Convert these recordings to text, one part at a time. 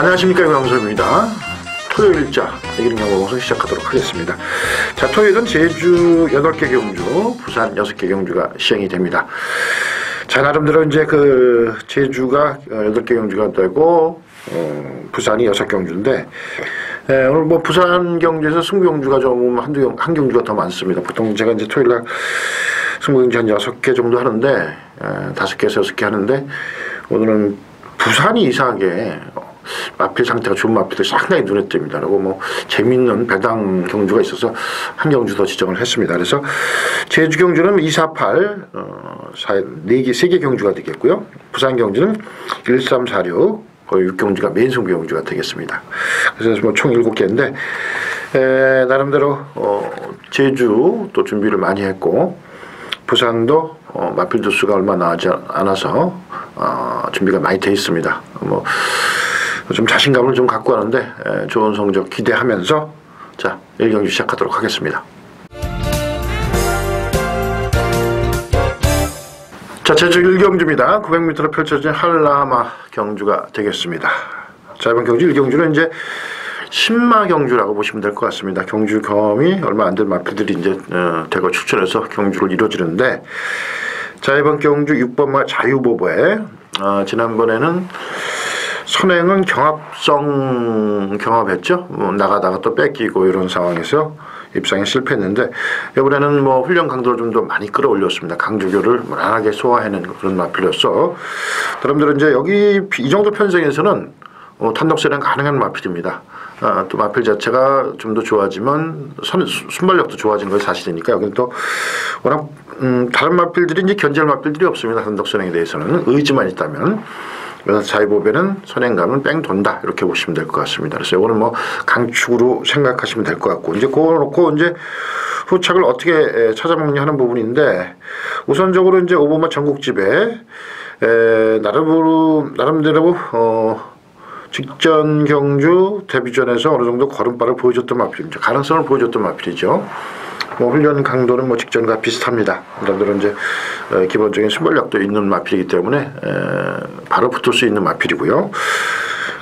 자, 안녕하십니까. 유광수입니다. 토요일자 얘기는 영어 방송 시작하도록 하겠습니다. 자, 토요일은 제주 8개 경주, 부산 6개 경주가 시행이 됩니다. 자, 나름대로 이제 그 제주가 8개 경주가 되고, 어, 부산이 6경주인데, 예, 오늘 뭐 부산 경주에서 승부 경주가 좀 한두 경, 한 경주가 더 많습니다. 보통 제가 이제 토요일 날 승부 경주 한 6개 정도 하는데, 예, 5개에서 6개 하는데, 오늘은 부산이 이상하게 마필 상태가 좋은 마필들 상당히 눈에 띕니다. 그리고 뭐 재밌는 배당 경주가 있어서 한 경주 더 지정을 했습니다. 그래서 제주 경주는 248, 어, 4, 4개, 3개 경주가 되겠고요. 부산 경주는 1346, 거의 6경주가 메인 승부 경주가 되겠습니다. 그래서 뭐 총 7개인데, 에, 나름대로, 어, 제주 또 준비를 많이 했고, 부산도 어, 마필 두수가 얼마 나지 않아서 어, 준비가 많이 돼 있습니다. 뭐 좀 자신감을 좀 갖고 하는데 에, 좋은 성적 기대하면서 자 1경주 시작하도록 하겠습니다. 자 제주 1경주입니다. 900m로 펼쳐진 한라마 경주가 되겠습니다. 자 이번 경주 1경주는 이제 신마 경주라고 보시면 될 것 같습니다. 경주 경험이 얼마 안 된 마필들이 이제 어, 대거 추천해서 경주를 이루어지는데 자 이번 경주 6번마 자유보보에 어, 지난번에는 선행은 경합성 경합했죠. 뭐 나가다가 또 뺏기고 이런 상황에서 입상에 실패했는데 이번에는 뭐 훈련 강도를 좀 더 많이 끌어올렸습니다. 강조교를 무난하게 소화해낸 그런 마필이었어. 여러분들은 이제 여기 이 정도 편성에서는 어, 선행 가능한 마필입니다. 아, 또 마필 자체가 좀 더 좋아지면 선, 순발력도 좋아진 건 사실이니까 여기는 또 워낙 음, 다른 마필들이 이제 견제할 마필들이 없습니다. 단독 선행에 대해서는 의지만 있다면 그래서 자이보배는 선행감은 뺑 돈다 이렇게 보시면 될 것 같습니다. 그래서 이거는 뭐 강축으로 생각하시면 될 것 같고 이제 그거 놓고 이제 후착을 어떻게 찾아먹냐 하는 부분인데 우선적으로 이제 오바마 전국집에 에, 나름대로 나름대로 어. 직전 경주 데뷔전에서 어느 정도 걸음발을 보여줬던 마필입니다. 가능성을 보여줬던 마필이죠. 뭐 훈련 강도는 뭐 직전과 비슷합니다. 여러분들은 이제 어, 기본적인 순발력도 있는 마필이기 때문에 에, 바로 붙을 수 있는 마필이고요.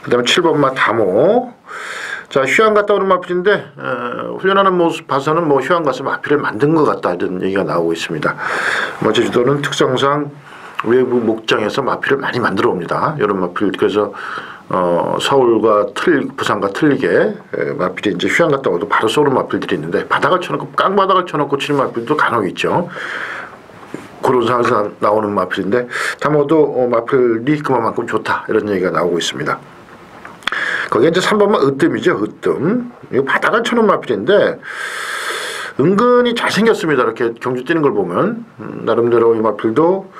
그 다음에 7번마 다모. 자 휴양 갔다 오는 마필인데 에, 훈련하는 모습 봐서는 뭐 휴양 가서 마필을 만든 것 같다 이런 얘기가 나오고 있습니다. 뭐 제주도는 특성상 외부 목장에서 마필을 많이 만들어 옵니다. 이런 마필 그래서 어, 서울과 틀, 부산과 틀리게 에, 마필이 이제 휴양 갔다 오도 바로 쏘는 마필들이 있는데 바닥을 쳐놓고 깡바닥을 쳐놓고 치는 마필도 간혹 있죠. 그런 상황에서 나오는 마필인데 다모도 어, 마필이 그만큼 좋다 이런 얘기가 나오고 있습니다. 거기에 이제 3번만 으뜸이죠. 으뜸. 이거 바닥을 쳐놓은 마필인데 은근히 잘생겼습니다. 이렇게 경주 뛰는 걸 보면 음, 나름대로 이 마필도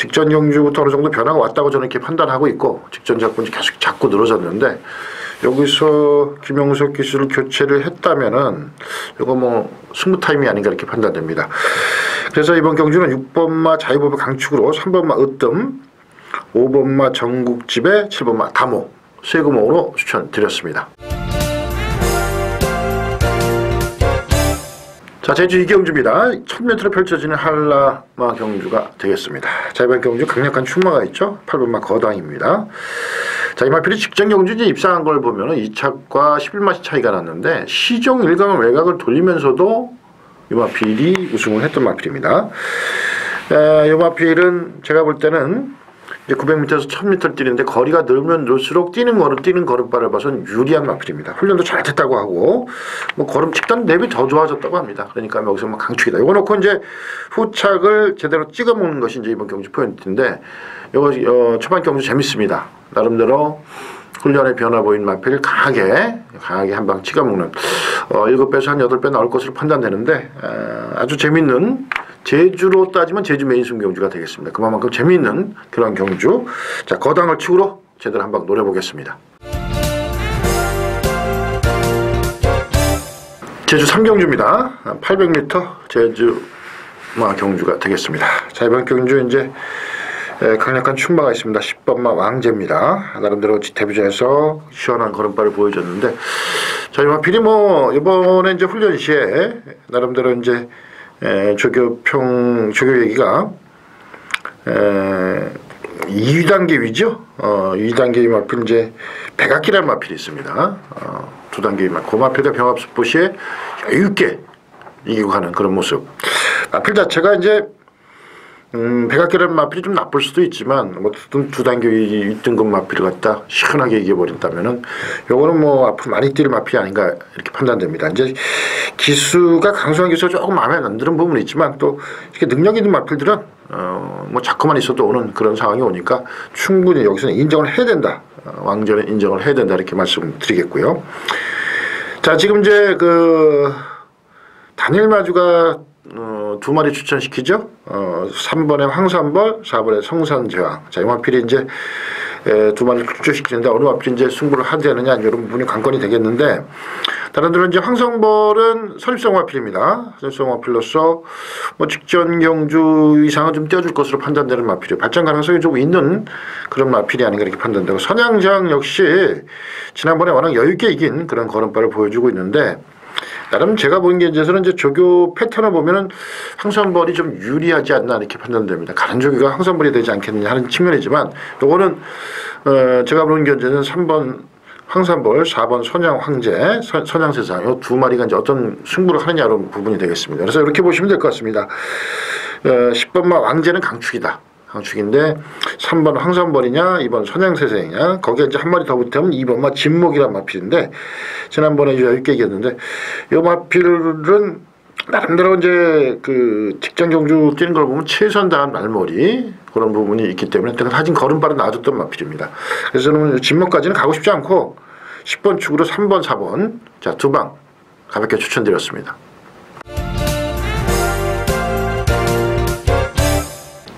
직전 경주부터 어느 정도 변화가 왔다고 저는 이렇게 판단하고 있고 직전 작품이 계속 자꾸 늘어졌는데 여기서 김영석 기수를 교체를 했다면은 이거 뭐 승부 타임이 아닌가 이렇게 판단됩니다. 그래서 이번 경주는 6번마 자유법의 강축으로 3번마 으뜸, 5번마 전국집에 7번마 다모 세금목으로 추천드렸습니다. 자, 제주 이경주입니다. 1000m로 펼쳐지는 한라마 경주가 되겠습니다. 자, 이번 경주 강력한 출마가 있죠. 8번마 거당입니다. 자, 이 마필이 직전 경주 이제 입상한 걸 보면 은 2차과 11마시 차이가 났는데 시종 일강을 외곽을 돌리면서도 이 마필이 우승을 했던 마필입니다. 에, 이 마필은 제가 볼 때는 이제 900m에서 1000m 뛰는데 거리가 늘면 늘수록 뛰는 걸음 뛰는 걸음발을 봐선 유리한 마필입니다. 훈련도 잘 됐다고 하고 뭐 걸음 직단 대비 더 좋아졌다고 합니다. 그러니까 여기서 뭐 강축이다. 이거 놓고 이제 후착을 제대로 찍어 먹는 것이 이제 이번 경주 포인트인데 이거 어, 초반 경주 재밌습니다. 나름대로 훈련의 변화 보인 마필 강하게 강하게 한 방 찍어 먹는 어, 7배에서 한 8배 나올 것으로 판단되는데 에, 아주 재밌는 제주로 따지면 제주 메인승 경주가 되겠습니다. 그만큼 재미있는 그런 경주. 자, 거당을 치고로 제대로 한번 노려보겠습니다. 제주 3경주입니다. 800m 제주 마 경주가 되겠습니다. 자, 이번 경주 이제 강력한 춘마가 있습니다. 10번마 왕제입니다. 나름대로 데뷔전에서 시원한 걸음발을 보여줬는데, 자, 이번 필이 뭐, 이번에 이제 훈련 시에 나름대로 이제 에, 조교평 조교 얘기가 에, 2단계 위죠. 어, 2단계 위 마필 이제 백악기라는 마필이 있습니다. 어, 두 단계 위 마필. 그 마필과 병합 수포 시에 여유 있게 이기고 가는 그런 모습. 마필 자체가 이제 음, 백악기라는 마필이 좀 나쁠 수도 있지만 뭐든 두 단계 위 등급 마필을 갖다 시원하게 이겨버린다면은 요거는 뭐 앞으로 많이 뛸 마필이 아닌가 이렇게 판단됩니다. 이제 기수가 강수한 기수가 조금 마음에 안 드는 부분이 있지만 또 이렇게 능력 있는 마필들은 어, 뭐 자꾸만 있어도 오는 그런 상황이 오니까 충분히 여기서는 인정을 해야 된다. 어, 왕전에 인정을 해야 된다. 이렇게 말씀드리겠고요. 자, 지금 이제 그 단일 마주가 어, 두 마리 추천시키죠. 어, 3번에 황산벌, 4번에 성산제왕. 자, 이 마필이 이제 에, 두 마리를 추천시키는데 어느 마필이 이제 승부를 하되느냐 이런 부분이 관건이 되겠는데 다른 들은 이제 황성벌은 선입성 마필입니다. 선입성 마필로서 뭐 직전 경주 이상은 좀 띄워줄 것으로 판단되는 마필이에요. 발전 가능성이 좀 있는 그런 마필이 아닌가 이렇게 판단되고 선양장 역시 지난번에 워낙 여유있게 이긴 그런 걸음발을 보여주고 있는데 나름 제가 본 견제에서는 이제 조교 패턴을 보면은 황선벌이 좀 유리하지 않나 이렇게 판단됩니다. 가는 조교가 황선벌이 되지 않겠느냐 하는 측면이지만 요거는 어 제가 보는 견제는 3번 황산벌, 4번 선양 황제, 선양 세상 이 두 마리가 이제 어떤 승부를 하느냐 이런 부분이 되겠습니다. 그래서 이렇게 보시면 될 것 같습니다. 어, 10번마 왕제는 강축이다. 강축인데 3번 황산벌이냐 2번 선양세생이냐 거기에 이제 한 마리 더 붙으면 2번마 진목이란 마필인데 지난번에 여유있게 얘기했는데 이 마필은 나름대로 이제 그 직장 경주 뛰는 걸 보면 최선 다한 말머리 그런 부분이 있기 때문에 하진 걸음발은 나아졌던 마필입니다. 그래서 저는 진목까지는 가고 싶지 않고 10번 축으로 3번, 4번 자 두 방 가볍게 추천드렸습니다.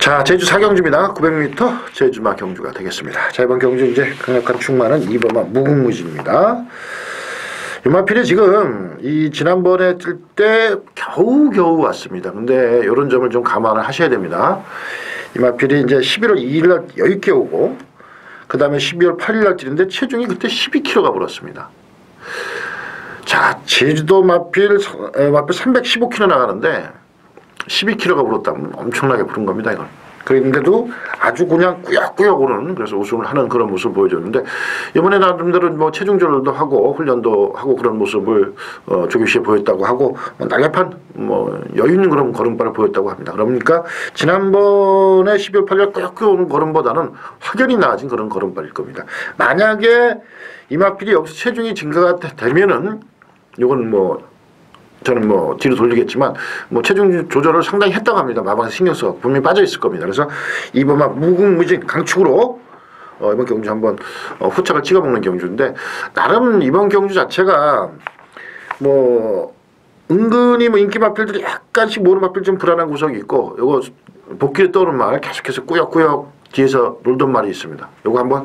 자 제주 사경주입니다. 900m 제주마 경주가 되겠습니다. 자 이번 경주 이제 강력한 충만은 2번마 무궁무진입니다. 유마필이 지금 이 지난번에 뜰 때 겨우겨우 왔습니다. 근데 이런 점을 좀 감안을 하셔야 됩니다. 이마필이 이제 11월 2일 날 여유있게 오고 그 다음에 12월 8일 날 뛰는데 체중이 그때 12kg가 불었습니다. 자 제주도 마필 마필 315kg 나가는데 12kg가 불었다면 엄청나게 부른 겁니다 이건. 그런데도 아주 그냥 꾸역꾸역 오는 그래서 우승을 하는 그런 모습을 보여줬는데 이번에 나름대로 뭐 체중 조절도 하고 훈련도 하고 그런 모습을 어, 조규 씨에 보였다고 하고 뭐 날렵한 뭐 여유 있는 그런 걸음발을 보였다고 합니다. 그러니까 지난번에 12월 8일 꾸역꾸역 오는 걸음보다는 확연히 나아진 그런 걸음발일 겁니다. 만약에 이마필이 여기서 체중이 증가가 되면은 이건 뭐 저는 뭐 뒤로 돌리겠지만 뭐 체중 조절을 상당히 했다고 합니다. 마방에 신경 써 분명히 빠져 있을 겁니다. 그래서 이번만 무궁무진 강축으로 어, 이번 경주 한번 어, 후착을 찍어먹는 경주인데 나름 이번 경주 자체가 뭐 은근히 뭐 인기 마필들이 약간씩 모르는 마필 좀 불안한 구석이 있고 요거 복귀에 떠오른 말 계속해서 꾸역꾸역 뒤에서 놀던 말이 있습니다. 요거 한번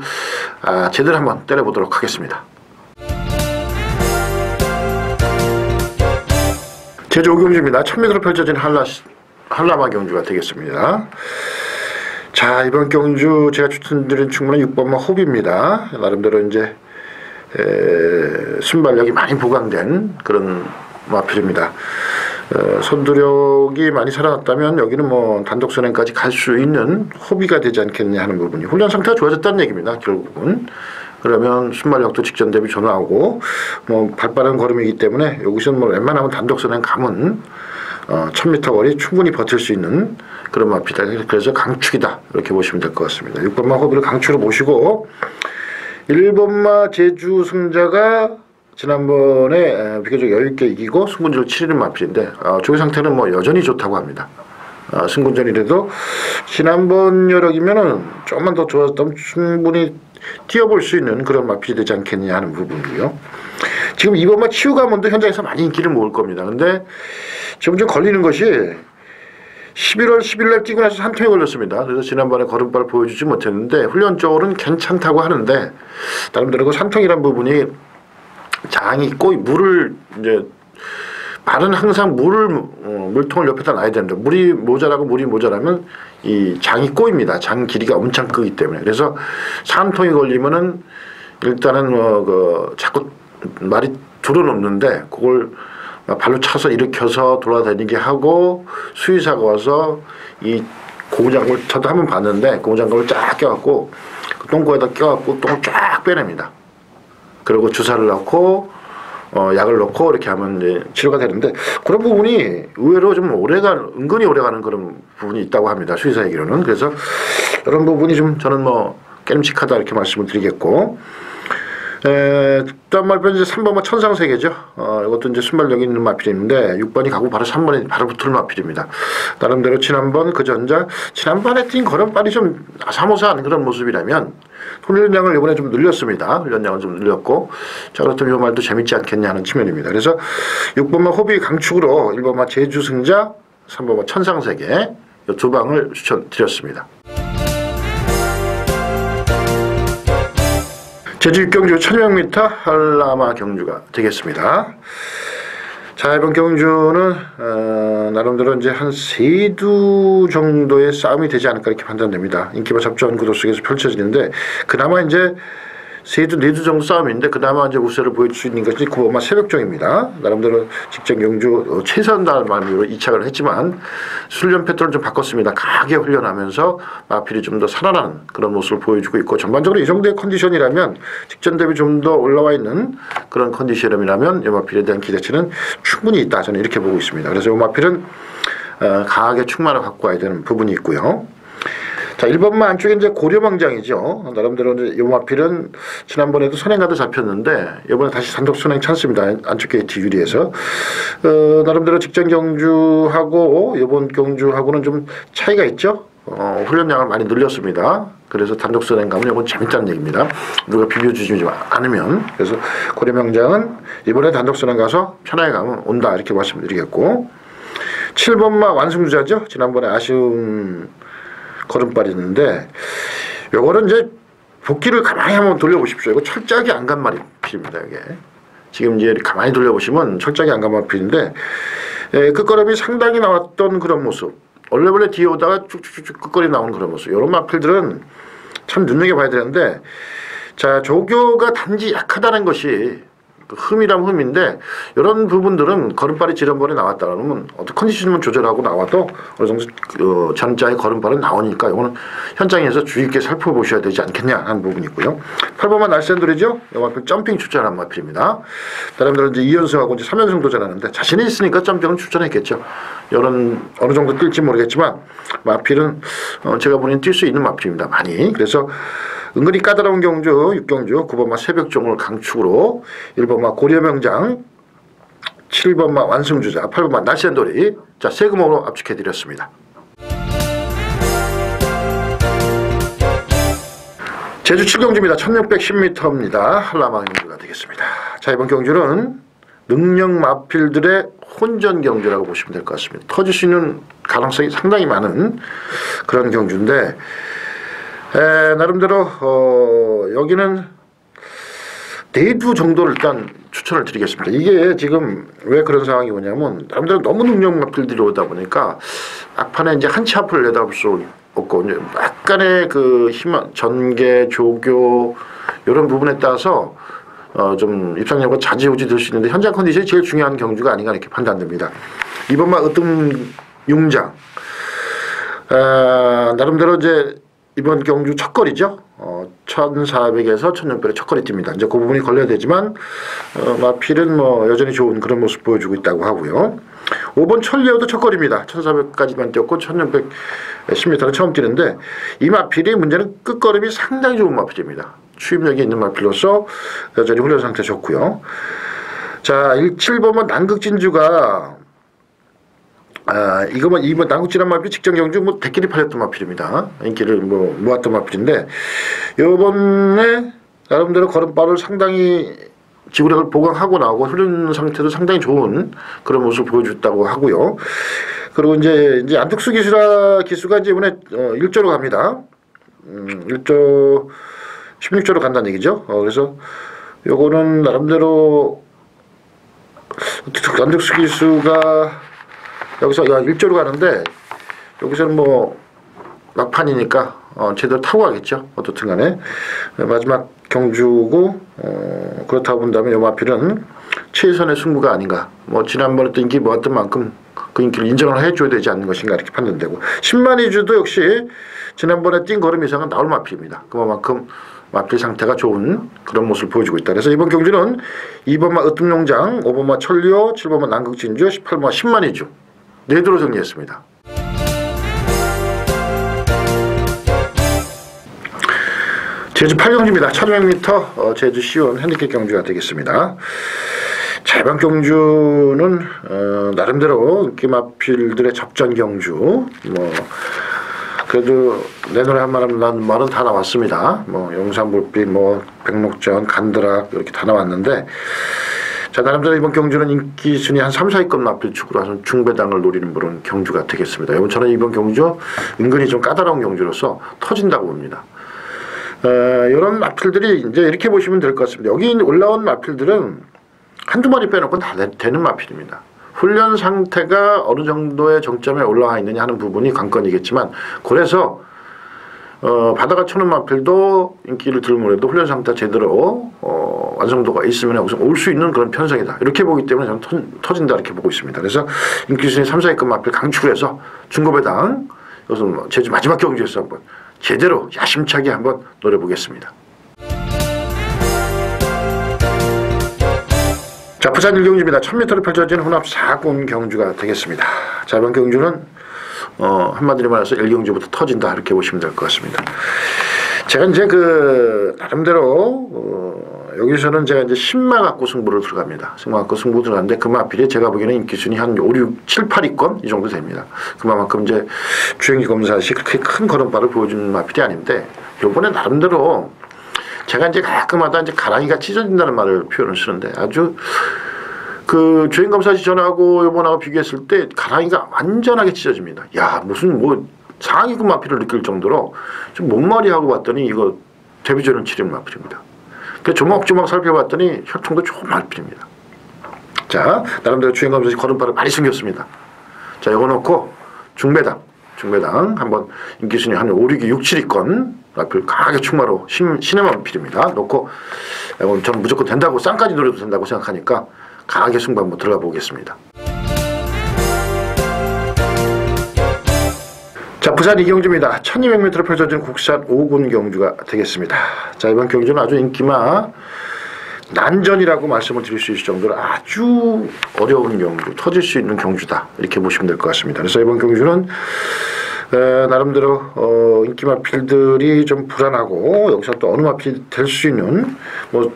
아, 제대로 한번 때려보도록 하겠습니다. 제주 오경주입니다. 천미으로 펼쳐진 한라, 한라마 경주가 되겠습니다. 자, 이번 경주 제가 추천드린 충분한 6번마 호비입니다. 나름대로 이제, 에, 순발력이 많이 보강된 그런 마필입니다. 어, 선두력이 많이 살아났다면 여기는 뭐 단독 선행까지 갈 수 있는 호비가 되지 않겠냐 하는 부분이 훈련 상태가 좋아졌다는 얘기입니다. 결국은 그러면 순발력도 직전 대비 전화하고 뭐 발빠른 걸음이기 때문에 여기서는 뭐 웬만하면 단독선행 가면 어, 1000m 거리 충분히 버틸 수 있는 그런 마피다. 그래서 강축이다. 이렇게 보시면 될 것 같습니다. 6번마 호비를 강축으로 모시고 1번마 제주 승자가 지난번에 비교적 여유있게 이기고 승군전을 치르는 마필인데 어, 조기 상태는 뭐 여전히 좋다고 합니다. 어, 승군전이라도 지난번 여력이면은 조금만 더 좋았다면 충분히 뛰어볼 수 있는 그런 마필이 되지 않겠냐 하는 부분이고요. 지금 이번만 치유가문도 현장에서 많이 인기를 모을 겁니다. 근데 지금 좀 걸리는 것이 11월 10일 날 뛰고 나서 한통이 걸렸습니다. 그래서 지난번에 걸음발 보여주지 못했는데 훈련적으로는 괜찮다고 하는데 나름대로 그 산통이란 부분이 장이 꼬이 물을 이제 말은 항상 물을 어, 물통을 옆에다 놔야 된다. 물이 모자라고 물이 모자라면 이 장이 꼬입니다. 장 길이가 엄청 크기 때문에 그래서 산통이 걸리면은 일단은 뭐그 자꾸 말이 줄어놓는데 그걸 발로 차서 일으켜서 돌아다니게 하고 수의사가 와서 이 고무장갑을 저도 한번 봤는데 고무장갑을 쫙 껴갖고 그 똥꼬에다 껴갖고 똥을 쫙 빼냅니다. 그리고 주사를 넣고 어, 약을 넣고 이렇게 하면 이제 치료가 되는데 그런 부분이 의외로 좀 오래가 은근히 오래가는 그런 부분이 있다고 합니다 수의사 얘기로는 그래서 이런 부분이 좀 저는 뭐 깨름직하다 이렇게 말씀을 드리겠고 에, 또한 말편 이제 3번은 천상세계죠. 어, 이것도 이제 순발력 있는 마필인데 6번이 가고 바로 3번이 바로 붙을 마필입니다. 나름대로 지난번 그 전자 지난번에 뛴 걸음발이 좀 사모사한 그런 모습이라면 훈련량을 이번에 좀 늘렸습니다. 훈련량을 좀 늘렸고 자 그렇다면 이 말도 재밌지 않겠냐 하는 측면입니다. 그래서 6번만 호비 강축으로 1번만 제주 승자 3번만 천상세계 이두 방을 추천드렸습니다. 제주 육경주 1000m 한라마 경주가 되겠습니다. 자, 이번 경주는, 어, 나름대로 이제 한 세두 정도의 싸움이 되지 않을까 이렇게 판단됩니다. 인기와 접전 구도 속에서 펼쳐지는데, 그나마 이제 세두 네두 정도 싸움인데, 그나마 이제 우세를 보여줄 수 있는 것이 구호마 새벽종입니다. 나름대로 직전 경주 어, 최선 다할 마음으로 이착을 했지만, 훈련 패턴을 좀 바꿨습니다. 강하게 훈련하면서 마필이 좀 더 살아나는 그런 모습을 보여주고 있고, 전반적으로 이 정도의 컨디션이라면, 직전 대비 좀 더 올라와 있는 그런 컨디션이라면, 이 마필에 대한 기대치는 충분히 있다. 저는 이렇게 보고 있습니다. 그래서 이 마필은 어, 강하게 충만을 갖고 와야 되는 부분이 있고요. 자, 1번만 안쪽에 이제 고려명장이죠. 나름대로 이제 요 마필은 지난번에도 선행가도 잡혔는데, 이번에 다시 단독 선행 찬스입니다. 안쪽 게이트 유리에서. 어, 나름대로 직전 경주하고, 이번 경주하고는 좀 차이가 있죠. 어, 훈련량을 많이 늘렸습니다. 그래서 단독 선행 가면 이건 재밌다는 얘기입니다. 누가 비벼주지 않으면. 그래서 고려명장은 이번에 단독 선행 가서 편하게 가면 온다. 이렇게 말씀드리겠고. 7번마 완승주자죠. 지난번에 아쉬운 걸음발이 있는데 요거는 이제 복귀를 가만히 한번 돌려보십시오. 이거 철저하게 안 간 말이 필입니다. 이게 지금 이제 가만히 돌려보시면 철저하게 안 간 말이 필인데 예, 끝걸음이 상당히 나왔던 그런 모습. 원래 원래 뒤에 오다가 쭉쭉쭉 끝걸이 나오는 그런 모습. 이런 마필들은 참 눈여겨봐야 되는데 자 조교가 단지 약하다는 것이 그 흠이란 흠인데 이런 부분들은 걸음발이 지난번에 나왔다 그러면 어떤 컨디션만 조절하고 나와도 어느 정도 어, 전자의 걸음발은 나오니까 이거는 현장에서 주의 깊게 살펴보셔야 되지 않겠냐 하는 부분이 있고요. 8번만 날샌돌이죠. 이만큼 점핑 추천한 마필입니다. 사람들은 이제 2연승하고 이제 3연승 도전하는데 자신이 있으니까 점핑은 추천했겠죠. 이런 어느 정도 뛸지 모르겠지만 마필은 어, 제가 보기엔 뛸 수 있는 마필입니다. 많이. 그래서 은근히 까다로운 경주 6경주 9번마 새벽종을 강축으로 1번마 고려명장 7번마 완승주자 8번마 날쌘돌이 자 세금으로 압축해드렸습니다. 제주 7경주입니다. 1610m입니다. 한라마 경주가 되겠습니다. 자 이번 경주는 능력 마필들의 혼전 경주라고 보시면 될 것 같습니다. 터질 수 있는 가능성이 상당히 많은 그런 경주인데 에, 나름대로 어, 여기는 대두 정도를 일단 추천을 드리겠습니다. 이게 지금 왜 그런 상황이 오냐면 나름대로 너무 능력 마필들이 오다 보니까 막판에 이제 한치 앞을 내다볼 수 없고 이제 약간의 그 힘, 전개, 조교 이런 부분에 따라서 어, 좀 입상력과 자지우지 될 수 있는데 현장 컨디션이 제일 중요한 경주가 아닌가 이렇게 판단됩니다. 이번만 으뜸 융장 아, 나름대로 이제 이번 경주 첫 거리죠. 어, 1,400에서 1,600의 첫 거리 뜁니다. 이제 그 부분이 걸려야 되지만 어, 마필은 뭐 여전히 좋은 그런 모습 보여주고 있다고 하고요. 5번 천리어도 첫 거리입니다. 1,400까지만 뛰었고 1,610m는 처음 뛰는데 이 마필이 문제는 끝걸음이 상당히 좋은 마필입니다. 추임력이 있는 마필로서 여전히 훈련 상태 좋고요. 자, 7번은 남극진주가 아, 이거만, 이번 남국지란 마필이 직전 경주 뭐 대끼리 팔렸던 마필입니다. 인기를 뭐 모았던 마필인데, 요번에 나름대로 걸음발을 상당히 지구력을 보강하고 나오고 훈련 상태도 상당히 좋은 그런 모습을 보여줬다고 하고요. 그리고 이제, 이제 안특수 기수라 기수가 이제 이번에 어, 1조로 갑니다. 음, 1조, 16조로 간다는 얘기죠. 어, 그래서 요거는 나름대로 안특수 기수가 여기서 야 일조로 가는데 여기서는 뭐 막판이니까 어, 제대로 타고 가겠죠. 어떻든 간에 마지막 경주고 어, 그렇다 본다면 요 마필은 최선의 승부가 아닌가. 뭐 지난번에 또 인기 모았던 만큼 그 인기를 인정을 해줘야 되지 않는 것인가 이렇게 판단되고 10만 이주도 역시 지난번에 뛴 걸음 이상은 나올 마필입니다. 그만큼 마필 상태가 좋은 그런 모습을 보여주고 있다. 그래서 이번 경주는 2번마 으뜸용장, 5번마 천리오, 7번마 남극진주, 18번마 10만 이주 네 도로 정리했습니다. 제주 8경주입니다. 1500m 어, 제주 시원 핸디캡 경주가 되겠습니다. 자, 이번 경주는 어, 나름대로 인기마필들의 접전 경주 뭐 그래도 내 노래 한 말은 난 말은 다 나왔습니다. 뭐 용산불빛, 뭐 백록전, 간드락 이렇게 다 나왔는데 자 나름대로 이번 경주는 인기 순위 한 3, 4위권 마필 축으로 한 중배당을 노리는 그런 경주가 되겠습니다. 여러분 저는 이번 경주 은근히 좀 까다로운 경주로서 터진다고 봅니다. 어, 이런 마필들이 이제 이렇게 보시면 될 것 같습니다. 여기 올라온 마필들은 한두 마리 빼놓고 다 되, 는 마필입니다. 훈련 상태가 어느 정도의 정점에 올라와 있느냐 하는 부분이 관건이겠지만 그래서 어, 바다가 쳐는 마필도 인기를 들물에도 훈련 상태 제대로 어, 완성도가 있으면 우선 올 수 있는 그런 편성이다. 이렇게 보기 때문에 저는 터, 터진다 이렇게 보고 있습니다. 그래서 인기 순위 3, 4위급 마필 강축을 해서 중고배당 이것은 뭐 제주 마지막 경주에서 한번 제대로 야심차게 한번 노려보겠습니다. 자, 부산 일경주입니다. 1000m로 펼쳐진 혼합 4군 경주가 되겠습니다. 자, 이번 경주는 어, 한마디로 말해서 일경주부터 터진다 이렇게 보시면 될 것 같습니다. 제가 이제 그 나름대로 어, 여기서는 제가 이제 10마 갖고 승부를 들어갑니다. 10마 갖고 승부 들어가는데 그 마필이 제가 보기에는 인기순위 한 5, 6, 7, 8위권 이 정도 됩니다. 그만큼 이제 주행기 검사 시 그렇게 큰 걸음발을 보여주는 마필이 아닌데 요번에 나름대로 제가 이제 가끔마다 이제 가랑이가 찢어진다는 말을 표현을 쓰는데 아주 그 주행 검사 시전하고 요번하고 비교했을 때 가랑이가 완전하게 찢어집니다. 야 무슨 뭐 상위급 마피를 느낄 정도로 좀 못마리하고 봤더니 이거 데뷔전은 치료 마필입니다. 그 조목조목 살펴봤더니 혈통도 좋은 마필입니다. 자 나름대로 주행 검사 시 걸음발을 많이 숨겼습니다. 자 이거 놓고 중배당 중배당 한번 인기순위 한 5, 6위, 6, 7위권 라필 강하게 충마로 신, 신의만 필입니다. 놓고 저는 무조건 된다고 쌍까지 노려도 된다고 생각하니까 강하게 승부 한번 들어가 보겠습니다. 자 부산 이경주입니다. 1200m로 펼쳐진 국산 5군 경주가 되겠습니다. 자 이번 경주는 아주 인기마 난전이라고 말씀을 드릴 수 있을 정도로 아주 어려운 경주, 터질 수 있는 경주다 이렇게 보시면 될 것 같습니다. 그래서 이번 경주는 에, 나름대로 어, 인기 마필들이 좀 불안하고 여기서 또 어느 마필 될 수 있는 뭐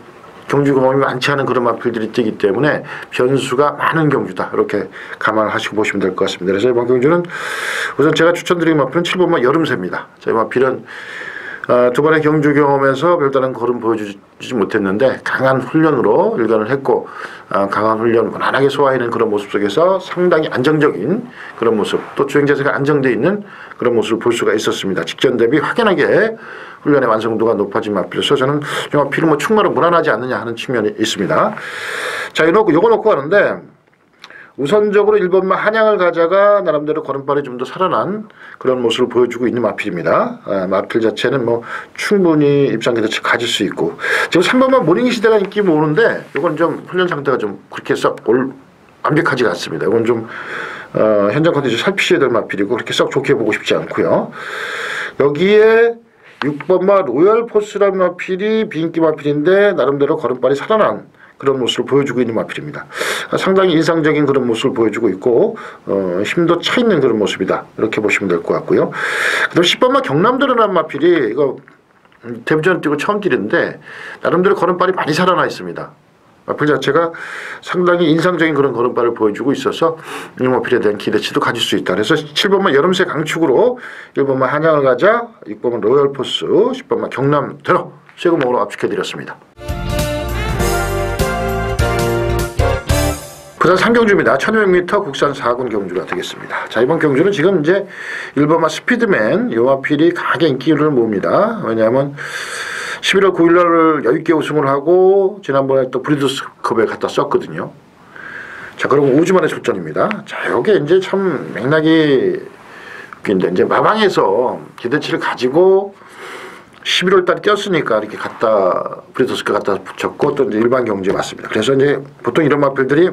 경주 경험이 많지 않은 그런 마필들이 뛰기 때문에 변수가 많은 경주다 이렇게 감안하시고 보시면 될 것 같습니다. 그래서 이번 경주는 우선 제가 추천드리는 마필은 7번마 여름새입니다. 저희 마필은 어, 두 번의 경주 경험에서 별다른 걸음 보여주지 못했는데 강한 훈련으로 일관을 했고 어, 강한 훈련 무난하게 소화해낸 그런 모습 속에서 상당히 안정적인 그런 모습 또 주행 자세가 안정돼 있는 그런 모습을 볼 수가 있었습니다. 직전 대비 확연하게 훈련의 완성도가 높아진 마필에서 저는 이 마필은 뭐 충분히 무난하지 않느냐 하는 측면이 있습니다. 자, 이거 놓고, 이거 놓고 가는데 우선적으로 1번마 한양을 가자가 나름대로 걸음발이 좀 더 살아난 그런 모습을 보여주고 있는 마필입니다. 아, 마필 자체는 뭐 충분히 기대치 가질 수 있고 지금 3번마 모닝 시대가 인기 모으는데 이건 좀 훈련 상태가 좀 그렇게 썩 올 완벽하지가 않습니다. 이건 좀 어, 현장 컨디션 살피셔야 될 마필이고 그렇게 썩 좋게 보고 싶지 않고요. 여기에 6번마 로열 포스라는 마필이 비인기 마필인데 나름대로 걸음발이 살아난 그런 모습을 보여주고 있는 마필입니다. 상당히 인상적인 그런 모습을 보여주고 있고 어, 힘도 차 있는 그런 모습이다. 이렇게 보시면 될 것 같고요. 그다음 10번마 경남도련한 마필이 이거 데뷔전 뛰고 처음 뛰는데 나름대로 걸음발이 많이 살아나 있습니다. 마필 자체가 상당히 인상적인 그런 걸음발을 보여주고 있어서 이 마필에 대한 기대치도 가질 수 있다. 그래서 7번마 여름새 강축으로 1번마 한양을 가자, 6번마 로열포스, 10번마 경남 들어 세금으로 압축해드렸습니다. 부산 상경주입니다. 1200m 국산 4군 경주가 되겠습니다. 자, 이번 경주는 지금 이제 1번마 스피드맨 요마필이 강하게 인기를 모읍니다. 왜냐하면 11월 9일 날 여유있게 우승을 하고 지난번에 또 브리드스컵에 갖다 썼거든요. 자, 그럼 5주 만에 출전입니다. 자, 요게 이제 참 맥락이 웃긴데 이제 마방에서 기대치를 가지고 11월 달에 띄었으니까 이렇게 갖다 브리더스가 갖다 붙였고 또 이제 일반 경주에 왔습니다. 그래서 이제 보통 이런 마필들이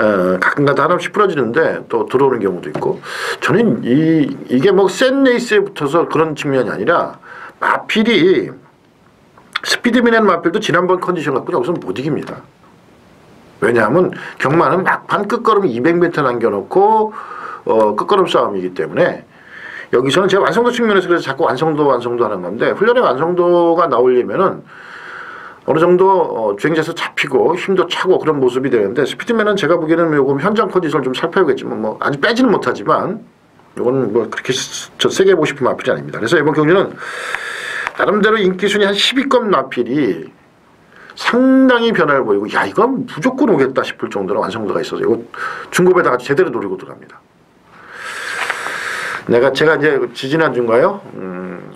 어, 가끔가다 하나씩 부러지는데 또 들어오는 경우도 있고 저는 이 이게 뭐 센 레이스에 붙어서 그런 측면이 아니라 마필이 스피드맨의 마필도 지난번 컨디션 갖고 여기서 못 이깁니다. 왜냐하면 경마는 막판 끝걸음 200m 남겨놓고 어, 끝걸음 싸움이기 때문에 여기서는 제가 완성도 측면에서 그래서 자꾸 완성도 완성도 하는 건데 훈련의 완성도가 나오려면은 어느 정도 어, 주행자에서 잡히고 힘도 차고 그런 모습이 되는데 스피드맨은 제가 보기에는 요금 현장 컨디션을 좀 살펴야겠지만 뭐 아직 빼지는 못하지만 이건 뭐 그렇게 저 세게 보고 싶은 마필이 아닙니다. 그래서 이번 경기는 나름대로 인기 순위 한 10위권 마필이 상당히 변화를 보이고 야 이건 무조건 오겠다 싶을 정도로 완성도가 있어서 이거 중급에다가 제대로 노리고 들어갑니다. 내가 제가 이제 지지난 주인가요? 음,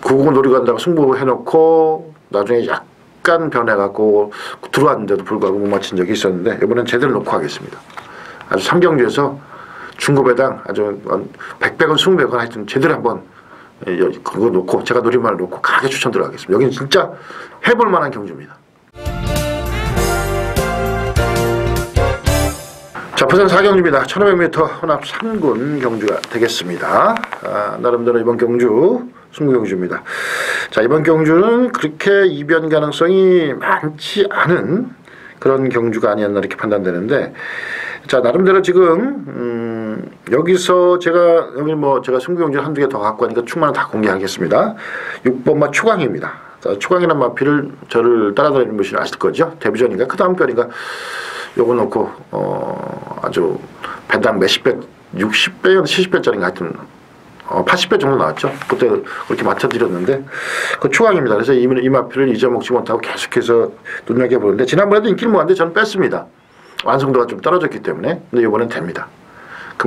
구구 노리고 간다고 승부해놓고 나중에 약간 변해갖고 들어왔는데도 불구하고 못 맞힌 적이 있었는데 이번엔 제대로 놓고 하겠습니다. 아주 삼경주에서 중급에당 아주 100백원, 20백원 하여튼 제대로 한번 그거 놓고 제가 노림말 놓고 강하게 추천 들어가겠습니다. 여기는 진짜 해볼 만한 경주입니다. 자, 부산 4경주입니다. 1500m 혼합 3군 경주가 되겠습니다. 아, 나름대로 이번 경주 승부경주입니다. 자, 이번 경주는 그렇게 이변 가능성이 많지 않은 그런 경주가 아니었나 이렇게 판단되는데 자, 나름대로 지금 음, 여기서 제가 여기 뭐 제가 승부경주 한두 개 더 갖고 하니까 충만은 다 공개하겠습니다. 6번마 초강입니다. 자, 초강이라는 마피를 저를 따라다니는 분이 아실 거죠? 데뷔 전인가 그 다음 별인가 요거 놓고 어 아주 배당 몇십 배 60배였 70배짜리인가 하여튼 어 80배 정도 나왔죠. 그때 그렇게 맞춰드렸는데 그 초강입니다. 그래서 이, 이 마피를 잊어먹지 못하고 계속해서 눈여겨보는데 지난번에도 인기를 모았는데 저는 뺐습니다. 완성도가 좀 떨어졌기 때문에 근데 이번엔 됩니다.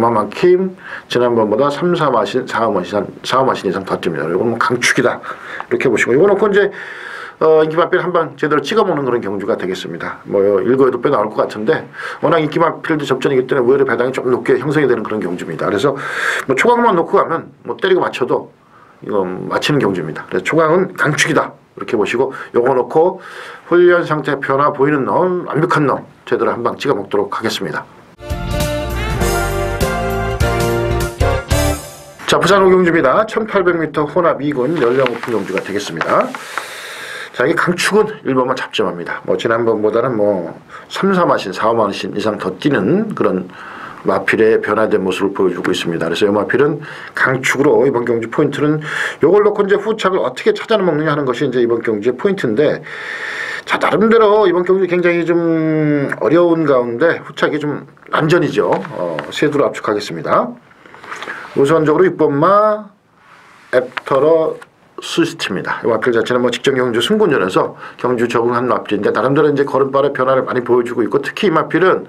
그만큼 지난번보다 3, 4마신, 4마신, 4마신 이상 더 뜹니다. 이건 뭐 강축이다. 이렇게 보시고 이거 놓고 이제 어, 인기마필 한 방 제대로 찍어먹는 그런 경주가 되겠습니다. 뭐 일거에도 꽤 나올 것 같은데 워낙 인기마필도 접전이기 때문에 의외로 배당이 좀 높게 형성이 되는 그런 경주입니다. 그래서 뭐 초강만 놓고 가면 뭐 때리고 맞춰도 이거 맞히는 경주입니다. 그래서 초강은 강축이다. 이렇게 보시고 요거 놓고 훈련 상태 변화 보이는 놈 완벽한 놈 제대로 한 방 찍어 먹도록 하겠습니다. 자 부산 오경주입니다. 1800m 혼합 2군 연령 오픈 경주가 되겠습니다. 자, 이 강축은 1번만 잡점합니다. 뭐, 지난번보다는 뭐, 3, 4마신, 4, 5마신 이상 더 뛰는 그런 마필의 변화된 모습을 보여주고 있습니다. 그래서 이 마필은 강축으로 이번 경주 포인트는 요걸 놓고 이제 후착을 어떻게 찾아먹느냐 하는 것이 이제 이번 경주의 포인트인데 자, 나름대로 이번 경주 굉장히 좀 어려운 가운데 후착이 좀 안전이죠. 어, 세두로 압축하겠습니다. 우선적으로 6번마 앱터러 스시트입니다. 이 마필 자체는 뭐 직전 경주 승군전에서 경주 적응한 마필인데 나름대로 이제 걸음발의 변화를 많이 보여주고 있고 특히 이 마필은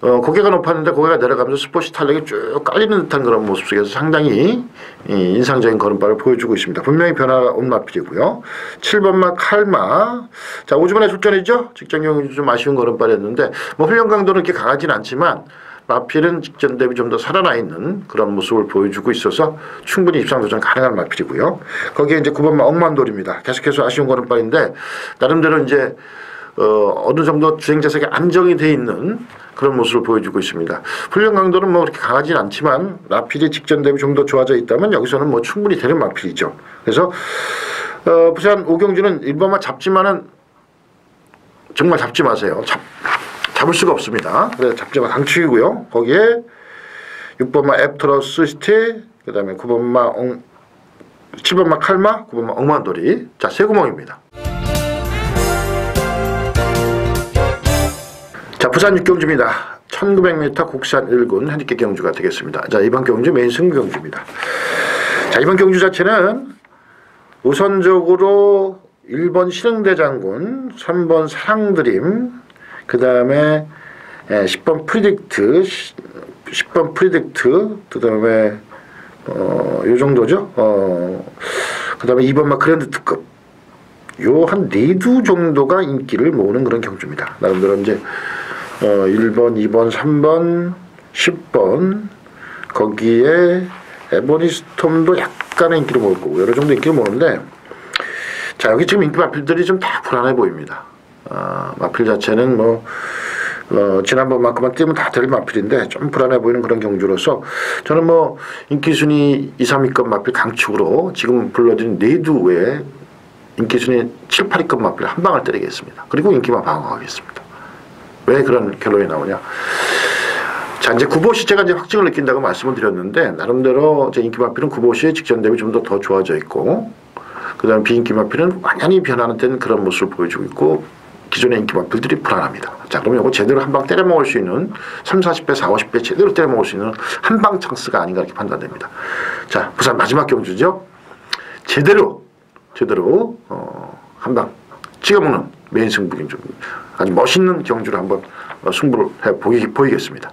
어, 고개가 높았는데 고개가 내려가면서 스포시 탄력이 쭉 깔리는 듯한 그런 모습 속에서 상당히 이, 인상적인 걸음발을 보여주고 있습니다. 분명히 변화가 온 마필이고요. 7번마 칼마. 자, 오주번에 출전이죠? 직전 경주 좀 아쉬운 걸음발이었는데 뭐 훈련 강도는 이렇게 강하진 않지만 마필은 직전 대비 좀 더 살아나 있는 그런 모습을 보여주고 있어서 충분히 입상 도전 가능한 마필이고요. 거기에 이제 9번마 억만돌입니다. 계속해서 아쉬운 걸음발인데 나름대로 이제 어, 어느 정도 주행 자석이 안정이 돼 있는 그런 모습을 보여주고 있습니다. 훈련 강도는 뭐 그렇게 강하진 않지만 마필이 직전 대비 좀 더 좋아져 있다면 여기서는 뭐 충분히 되는 마필이죠. 그래서 어, 부산 오경주는 1번만 잡지만은 정말 잡지 마세요. 잡, 잡을 수가 없습니다. 그래서 잡지마 강축이고요. 거기에 6번마 앱트러스 시티, 그 다음에 9번마 엉, 7번마 칼마, 9번마 엉만돌이. 자, 세 구멍입니다. 자, 부산 육경주입니다. 1900m 국산 1군 핸디캡 경주가 되겠습니다. 자, 이번 경주 메인 승부 경주입니다. 자, 이번 경주 자체는 우선적으로 1번 신흥대장군, 3번 사랑드림, 그 다음에 10번 프리딕트, 10번 프리딕트, 그 다음에 어, 요 정도죠. 어, 그 다음에 2번만 그랜드 특급. 요 한 네 두 정도가 인기를 모으는 그런 경주입니다. 나름대로 이제 어, 1번, 2번, 3번, 10번 거기에 에보니 스톰도 약간의 인기를 모을 거고 여러 정도 인기를 모으는데 자 여기 지금 인기 마필들이 좀 다 불안해 보입니다. 아, 마필 자체는 뭐 어, 지난번만큼만 뛰면 다 될 마필인데 좀 불안해 보이는 그런 경주로서 저는 뭐 인기 순위 2, 3위급 마필 강축으로 지금 불러드린 네두 외에 인기 순위 7, 8위급 마필 한 방을 때리겠습니다. 그리고 인기만 방어하겠습니다. 왜 그런 결론이 나오냐? 자 이제 구보시 제가 이제 확증을 느낀다고 말씀을 드렸는데 나름대로 제 인기 마필은 구보시의 직전 대비 좀 더 더 좋아져 있고 그 다음 비인기 마필은 완전히 변하는 데는 그런 모습을 보여주고 있고 기존의 인기 마필들이 불안합니다. 자 그러면 이거 제대로 한 방 때려 먹을 수 있는 3, 40배, 4, 50배 제대로 때려 먹을 수 있는 한 방 찬스가 아닌가 이렇게 판단됩니다. 자 부산 마지막 경주죠. 제대로 제대로 어, 한 방 찍어 먹는 메인 승부긴 좀 아주 멋있는 경주를 한번 어, 승부를 해 보이, 보이겠습니다.